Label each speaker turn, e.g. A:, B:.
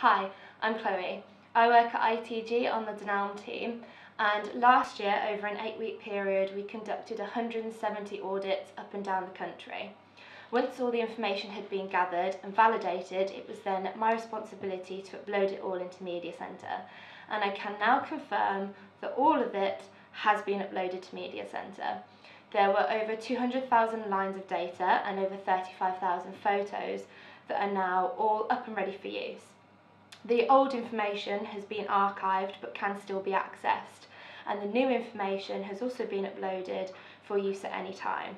A: Hi, I'm Chloe. I work at ITG on the Dunelm team and last year over an eight week period we conducted 170 audits up and down the country. Once all the information had been gathered and validated it was then my responsibility to upload it all into Media Centre and I can now confirm that all of it has been uploaded to Media Centre. There were over 200,000 lines of data and over 35,000 photos that are now all up and ready for use. The old information has been archived but can still be accessed and the new information has also been uploaded for use at any time.